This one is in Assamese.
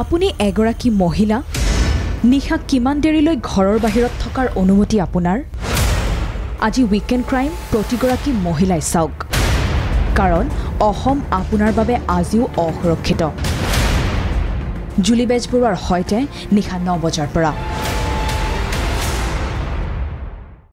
আপুনি এগৰাকী মহিলা? নিশা কিমান দেৰিলৈ ঘৰৰ বাহিৰত থকাৰ অনুমতি আপোনাৰ? আজি উইকেণ্ড ক্ৰাইম প্ৰতিগৰাকী মহিলাই চাওক। কাৰণ অসম আপোনাৰ বাবে আজিও অসুৰক্ষিত। জুলি বেজবৰুৱাৰ সৈতে নিশা ন বজাৰ পৰা।